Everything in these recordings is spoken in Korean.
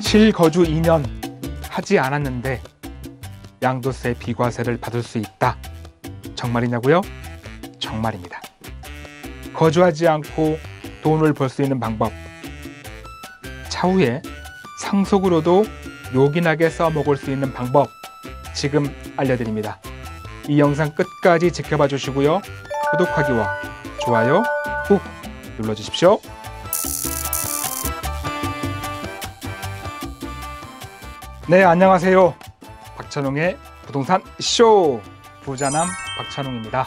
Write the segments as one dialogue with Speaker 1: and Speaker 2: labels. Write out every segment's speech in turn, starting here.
Speaker 1: 실거주 2년 하지 않았는데 양도세 비과세를 받을 수 있다. 정말이냐고요? 정말입니다. 거주하지 않고 돈을 벌 수 있는 방법. 차후에 상속으로도 요긴하게 써먹을 수 있는 방법 지금 알려드립니다. 이 영상 끝까지 지켜봐 주시고요. 구독하기와 좋아요 꾹 눌러주십시오. 네, 안녕하세요. 박찬웅의 부동산 쇼 부자남 박찬웅입니다.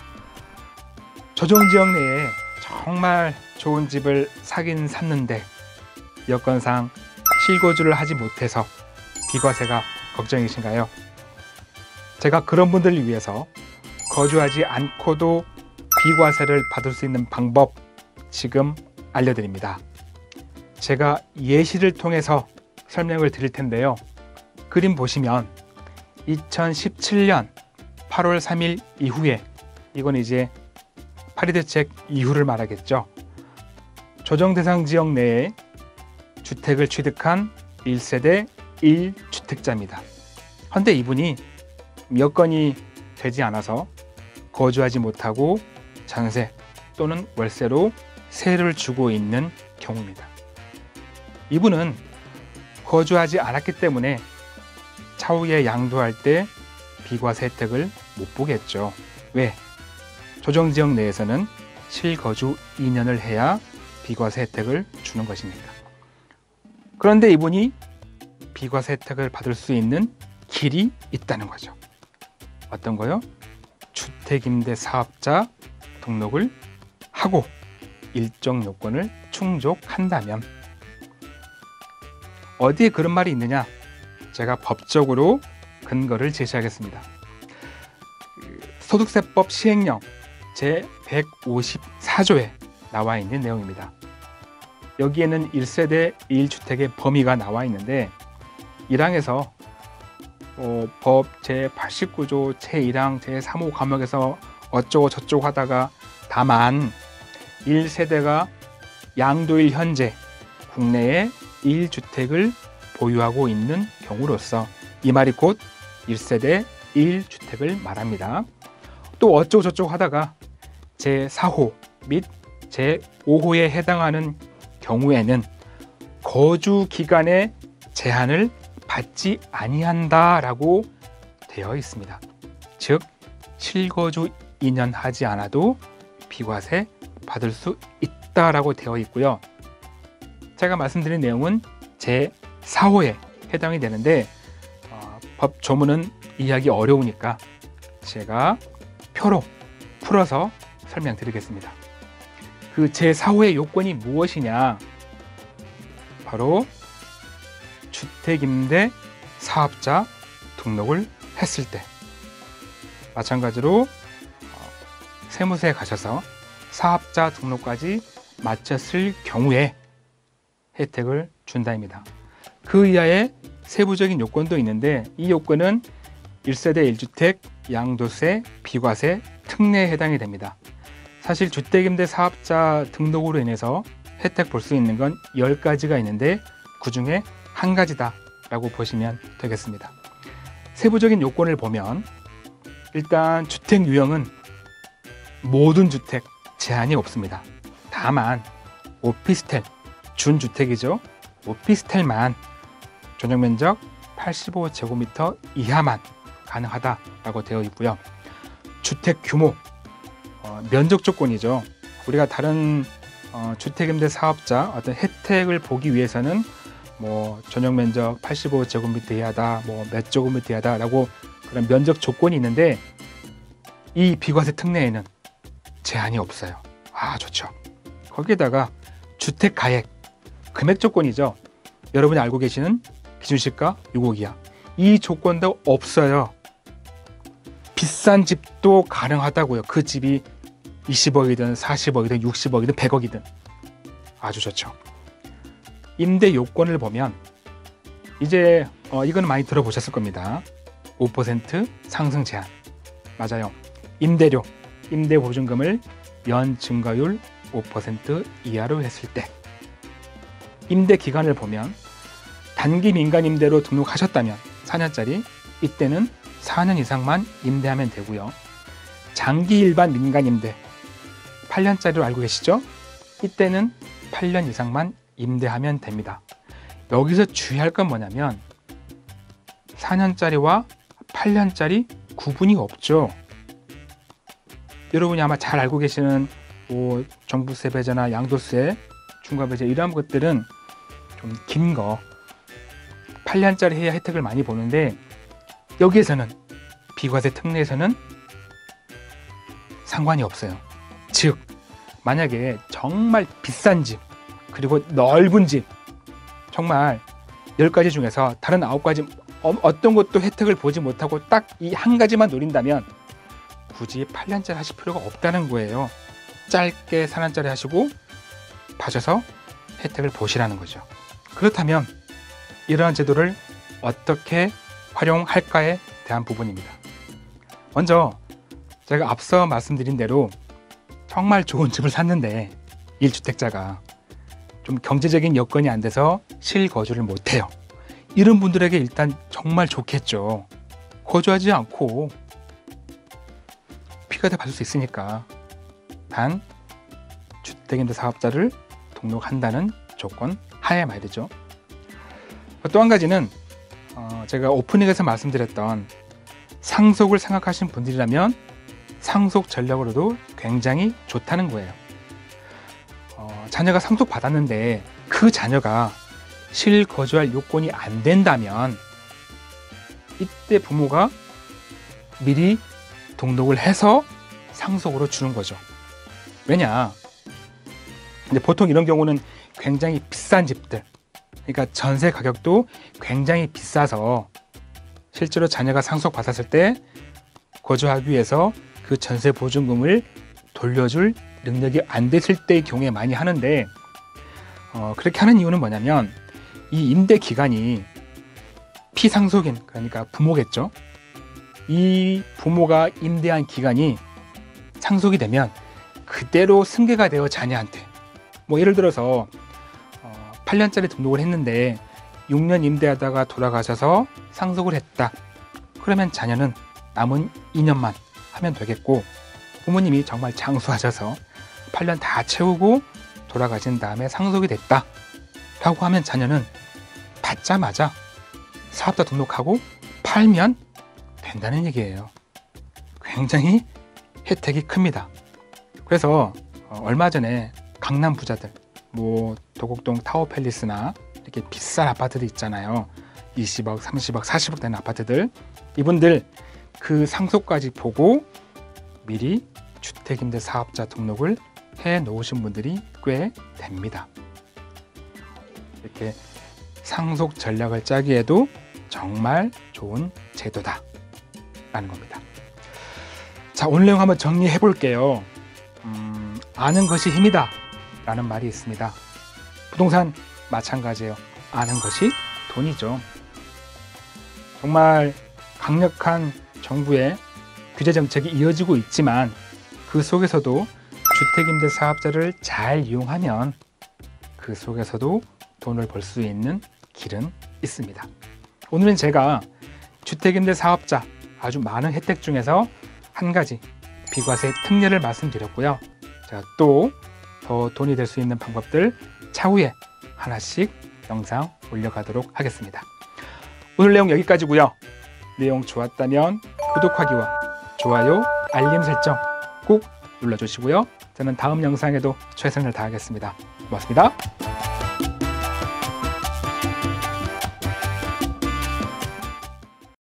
Speaker 1: 조정 지역 내에 정말 좋은 집을 사긴 샀는데 여건상 실거주를 하지 못해서 비과세가 걱정이신가요? 제가 그런 분들을 위해서 거주하지 않고도 비과세를 받을 수 있는 방법 지금 알려드립니다. 제가 예시를 통해서 설명을 드릴 텐데요. 그림 보시면 2017년 8월 3일 이후에 이건 이제 파리 대책 이후를 말하겠죠. 조정 대상 지역 내에 주택을 취득한 1세대 1주택자입니다. 헌데 이분이 여건이 되지 않아서 거주하지 못하고 전세 또는 월세로 세를 주고 있는 경우입니다. 이분은 거주하지 않았기 때문에 차후에 양도할 때 비과세 혜택을 못 보겠죠. 왜? 조정지역 내에서는 실거주 2년을 해야 비과세 혜택을 주는 것입니다. 그런데 이분이 비과세 혜택을 받을 수 있는 길이 있다는 거죠. 어떤 거요? 주택임대 사업자 등록을 하고 일정 요건을 충족한다면 어디에 그런 말이 있느냐? 제가 법적으로 근거를 제시하겠습니다. 소득세법 시행령 제 154조에 나와 있는 내용입니다. 여기에는 1세대 1주택의 범위가 나와 있는데 1항에서 어, 법 제89조 제1항 제3호 과목에서 어쩌고 저쩌고 하다가 다만 1세대가 양도일 현재 국내에 1주택을 보유하고 있는 경우로서 이 말이 곧 1세대 1주택을 말합니다. 또 어쩌고 저쩌고 하다가 제4호 및 제5호에 해당하는 경우에는 거주 기간의 제한을 받지 아니한다라고 되어 있습니다. 즉 실거주 2년 하지 않아도 비과세 받을 수 있다라고 되어 있고요. 제가 말씀드린 내용은 제 4호에 해당이 되는데 어, 법 조문은 이해하기 어려우니까 제가 표로 풀어서 설명드리겠습니다. 그 제4호의 요건이 무엇이냐? 바로 주택임대 사업자 등록을 했을 때 마찬가지로 어, 세무서에 가셔서 사업자 등록까지 마쳤을 경우에 혜택을 준다입니다. 그 이하의 세부적인 요건도 있는데 이 요건은 1세대 1주택 양도세 비과세 특례에 해당이 됩니다. 사실 주택임대 사업자 등록으로 인해서 혜택 볼 수 있는 건 10가지가 있는데 그 중에 한 가지다 라고 보시면 되겠습니다. 세부적인 요건을 보면 일단 주택 유형은 모든 주택 제한이 없습니다. 다만 오피스텔, 준주택이죠. 오피스텔만 전용 면적 85제곱미터 이하만 가능하다라고 되어 있고요. 주택 규모, 어, 면적 조건이죠. 우리가 다른 어, 주택임대 사업자 어떤 혜택을 보기 위해서는 뭐 전용 면적 85제곱미터 이하다, 뭐 몇 제곱미터 이하다라고 그런 면적 조건이 있는데 이 비과세 특례에는 제한이 없어요. 아 좋죠. 거기에다가 주택 가액 금액 조건이죠. 여러분이 알고 계시는 기준시가 6억 이하 이 조건도 없어요. 비싼 집도 가능하다고요. 그 집이 20억이든 40억이든 60억이든 100억이든 아주 좋죠. 임대 요건을 보면 이제 어, 이건 많이 들어보셨을 겁니다. 5% 상승 제한 맞아요. 임대료, 임대 보증금을 연 증가율 5% 이하로 했을 때 임대 기간을 보면 단기 민간 임대로 등록하셨다면 4년짜리 이때는 4년 이상만 임대하면 되고요. 장기 일반 민간 임대 8년짜리로 알고 계시죠? 이때는 8년 이상만 임대하면 됩니다. 여기서 주의할 건 뭐냐면 4년짜리와 8년짜리 구분이 없죠. 여러분이 아마 잘 알고 계시는 뭐 정부세 배제나 양도세, 중과 배제 이러한 것들은 좀 긴 거 8년짜리 해야 혜택을 많이 보는데 여기에서는 비과세 특례에서는 상관이 없어요. 즉 만약에 정말 비싼 집 그리고 넓은 집 정말 10가지 중에서 다른 9가지 어- 어떤 것도 혜택을 보지 못하고 딱 이 한 가지만 노린다면 굳이 8년짜리 하실 필요가 없다는 거예요. 짧게 4년짜리 하시고 봐셔서 혜택을 보시라는 거죠. 그렇다면 이러한 제도를 어떻게 활용할까에 대한 부분입니다. 먼저 제가 앞서 말씀드린 대로 정말 좋은 집을 샀는데 1주택자가 좀 경제적인 여건이 안 돼서 실거주를 못해요. 이런 분들에게 일단 정말 좋겠죠. 거주하지 않고 피가대 받을 수 있으니까 단 주택임대 사업자를 등록한다는 조건 하에 말이죠. 또 한 가지는 어, 제가 오프닝에서 말씀드렸던 상속을 생각하신 분들이라면 상속 전략으로도 굉장히 좋다는 거예요. 어, 자녀가 상속 받았는데 그 자녀가 실거주할 요건이 안 된다면 이때 부모가 미리 등록을 해서 상속으로 주는 거죠. 왜냐? 근데 보통 이런 경우는 굉장히 비싼 집들, 그러니까 전세 가격도 굉장히 비싸서 실제로 자녀가 상속 받았을 때 거주하기 위해서 그 전세 보증금을 돌려줄 능력이 안 됐을 때의 경우에 많이 하는데 어, 그렇게 하는 이유는 뭐냐면 이 임대 기간이 피상속인 그러니까 부모겠죠. 이 부모가 임대한 기간이 상속이 되면 그대로 승계가 되어 자녀한테 뭐 예를 들어서 어, 8년짜리 등록을 했는데 6년 임대하다가 돌아가셔서 상속을 했다. 그러면 자녀는 남은 2년만 하면 되겠고 부모님이 정말 장수하셔서 8년 다 채우고 돌아가신 다음에 상속이 됐다. 라고 하면 자녀는 받자마자 사업자 등록하고 팔면 된다는 얘기예요. 굉장히 혜택이 큽니다. 그래서 어, 얼마 전에 강남 부자들, 뭐 도곡동 타워팰리스나 이렇게 비싼 아파트들 있잖아요. 20억, 30억, 40억 되는 아파트들. 이분들 그 상속까지 보고 미리 주택임대 사업자 등록을 해 놓으신 분들이 꽤 됩니다. 이렇게 상속 전략을 짜기에도 정말 좋은 제도다. 라는 겁니다. 자, 오늘 내용 한번 정리해 볼게요. 음, 아는 것이 힘이다. 라는 말이 있습니다. 부동산 마찬가지예요. 아는 것이 돈이죠. 정말 강력한 정부의 규제 정책이 이어지고 있지만 그 속에서도 주택임대 사업자를 잘 이용하면 그 속에서도 돈을 벌 수 있는 길은 있습니다. 오늘은 제가 주택임대 사업자 아주 많은 혜택 중에서 한 가지 비과세 특례를 말씀드렸고요. 제가 또 더 돈이 될 수 있는 방법들 차후에 하나씩 영상 올려가도록 하겠습니다. 오늘 내용 여기까지고요. 내용 좋았다면 구독하기와 좋아요, 알림 설정 꼭 눌러주시고요. 저는 다음 영상에도 최선을 다하겠습니다. 고맙습니다.